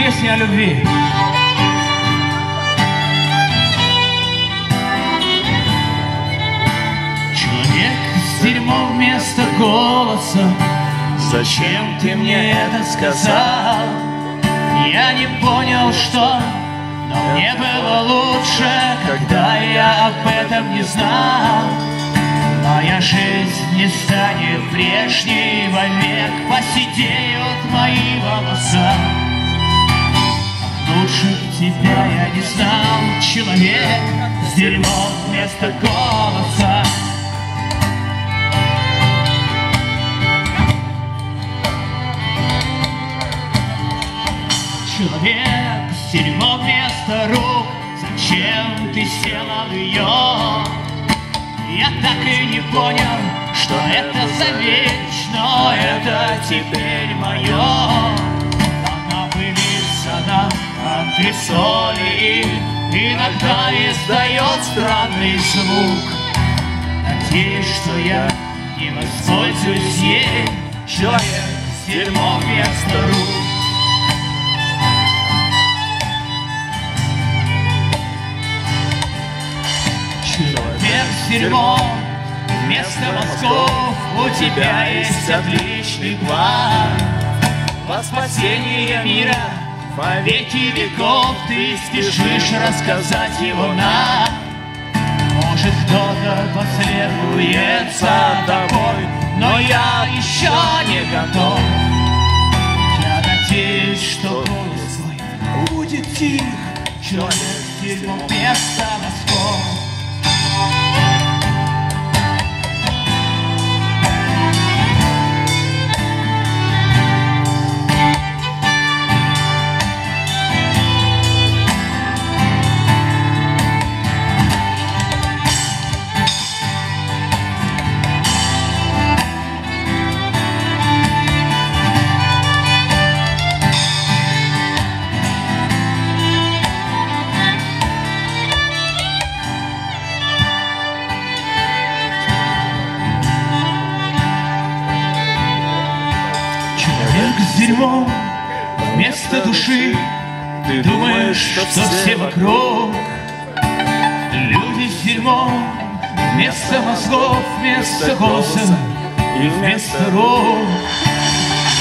песня о любви. Человек с дерьмом вместо голоса Зачем ты мне это сказал? Я не понял, что Но мне было лучше, когда я об этом не знал Моя жизнь не станет прежней вовек Посидеют мои волоса Лучше тебя я не знал Человек с дерьмом вместо голоса Человек с дерьмом вместо рук Зачем ты сделал ее? Я так и не понял, что это за вещь Но это теперь мое Иногда издает странный звук. Надеюсь, что я не воспользуюсь ей Человек с дерьмом вместо рук Человек с дерьмом Вместо мозгов у тебя есть отличный план. Во спасение мира во веки веков Ты спешишь рассказать его нам. Может кто-то последует за тобой Но я еще не готов. Я надеюсь, что голос твой будет тих Человек дерьмом вместо мозгов с дерьмом вместо души. Ты думаешь, что все вокруг Люди с дерьмом вместо мозгов, вместо голоса и вместо рук.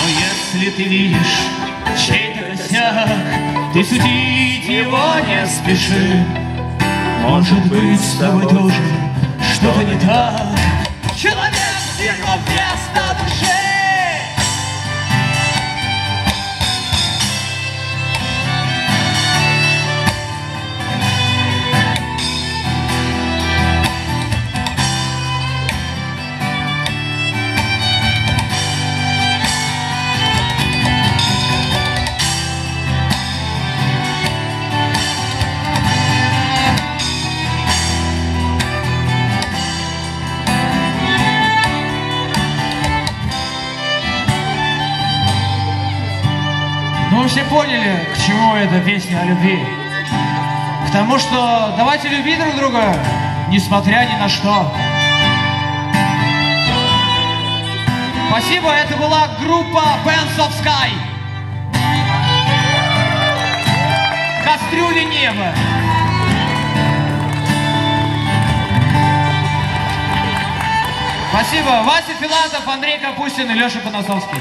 Но если ты видишь чей-то косяк Ты судить его не спеши. Может быть, с тобой тоже что-то не так. Человек с дерьмом вместо души все поняли, к чему эта песня о любви. К тому, что давайте любить друг друга, несмотря ни на что. Спасибо, это была группа Bands of Sky. Кастрюли неба. Спасибо. Вася Филатов, Андрей Капустин и Леша Поносовский.